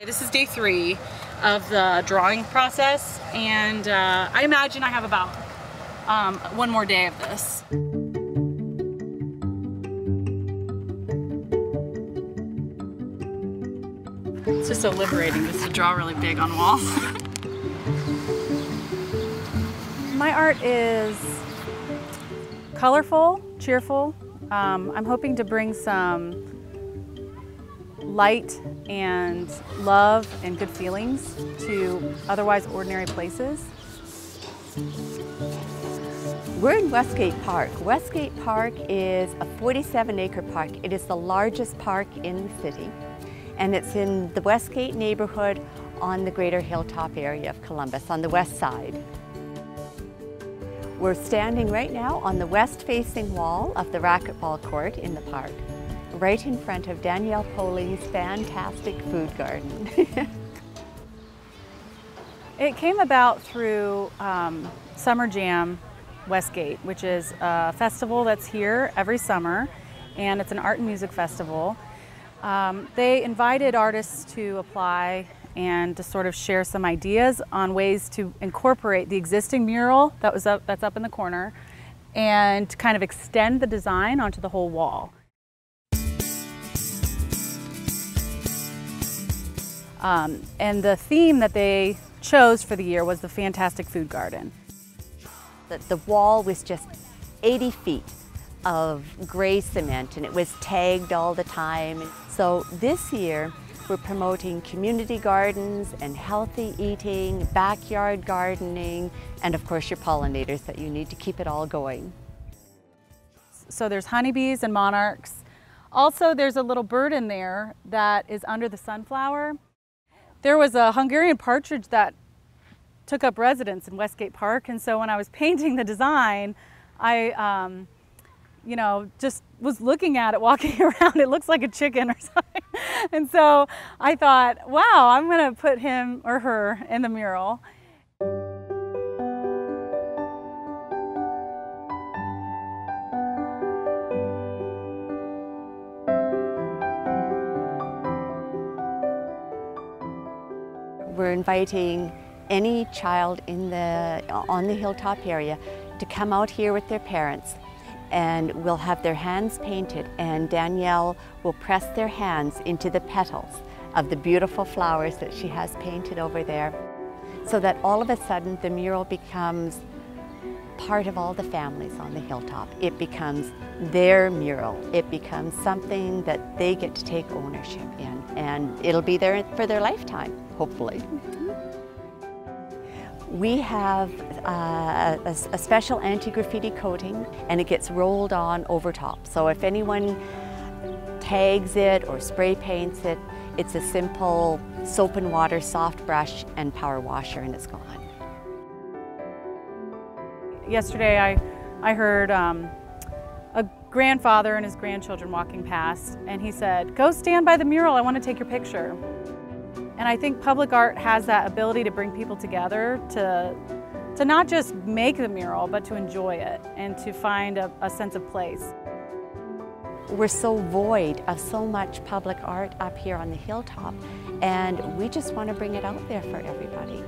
This is day three of the drawing process and uh, I imagine I have about um, one more day of this. It's just so liberating just to draw really big on walls. My art is colorful, cheerful. Um, I'm hoping to bring some light and love and good feelings to otherwise ordinary places. We're in Westgate Park. Westgate Park is a 47 acre park. It is the largest park in the city and it's in the Westgate neighborhood on the greater hilltop area of Columbus on the west side. We're standing right now on the west facing wall of the racquetball court in the park right in front of Danielle Poling's fantastic food garden. it came about through um, Summer Jam Westgate, which is a festival that's here every summer, and it's an art and music festival. Um, they invited artists to apply and to sort of share some ideas on ways to incorporate the existing mural that was up, that's up in the corner and kind of extend the design onto the whole wall. Um, and the theme that they chose for the year was the Fantastic Food Garden. The, the wall was just 80 feet of gray cement and it was tagged all the time. So this year we're promoting community gardens and healthy eating, backyard gardening, and of course your pollinators that you need to keep it all going. So there's honeybees and monarchs. Also there's a little bird in there that is under the sunflower there was a Hungarian partridge that took up residence in Westgate Park. And so when I was painting the design, I, um, you know, just was looking at it walking around. It looks like a chicken or something. And so I thought, wow, I'm going to put him or her in the mural. We're inviting any child in the, on the hilltop area to come out here with their parents and we'll have their hands painted and Danielle will press their hands into the petals of the beautiful flowers that she has painted over there so that all of a sudden the mural becomes part of all the families on the hilltop. It becomes their mural. It becomes something that they get to take ownership in and it'll be there for their lifetime hopefully. We have uh, a, a, special anti-graffiti coating and it gets rolled on over top. So if anyone tags it or spray paints it, it's a simple soap and water soft brush and power washer and it's gone. Yesterday I, I heard um, a grandfather and his grandchildren walking past and he said, go stand by the mural, I want to take your picture. And I think public art has that ability to bring people together to, to not just make the mural, but to enjoy it and to find a, a sense of place. We're so void of so much public art up here on the hilltop, and we just want to bring it out there for everybody.